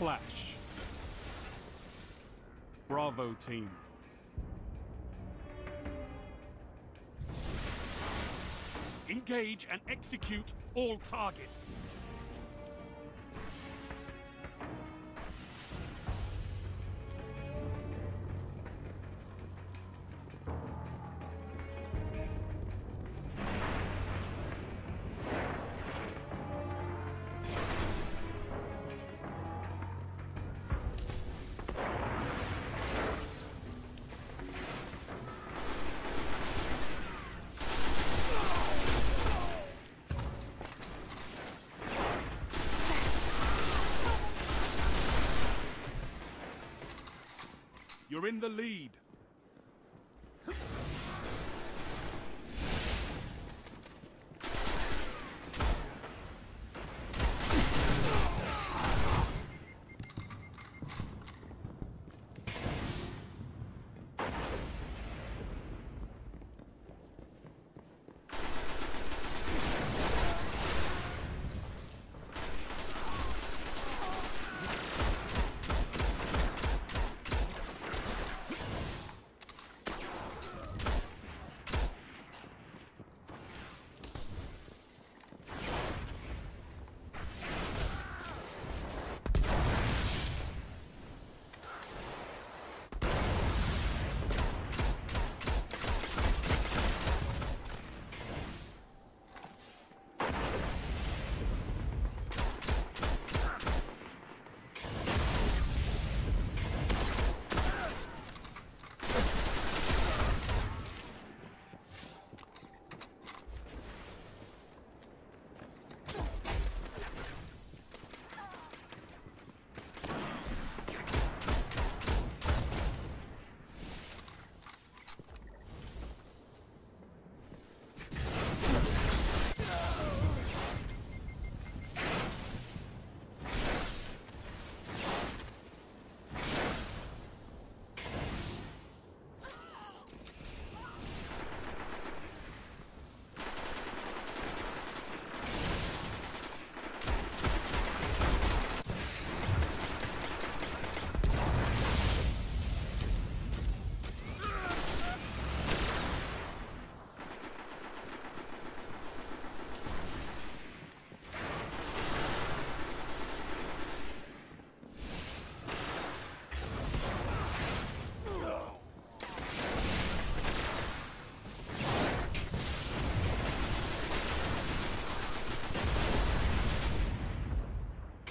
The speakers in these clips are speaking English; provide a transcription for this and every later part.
clash. Bravo team. Engage and execute all targets. You're in the lead.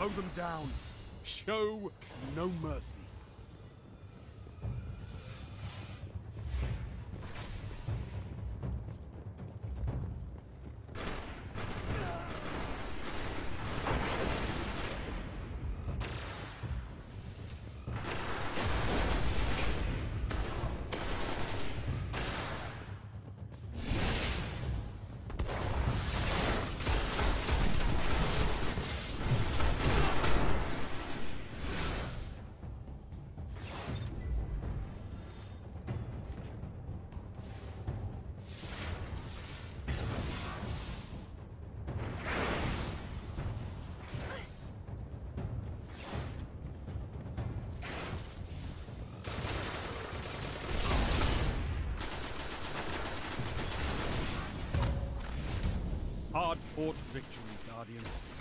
Mow them down. Show no mercy. Hard victory, Guardian.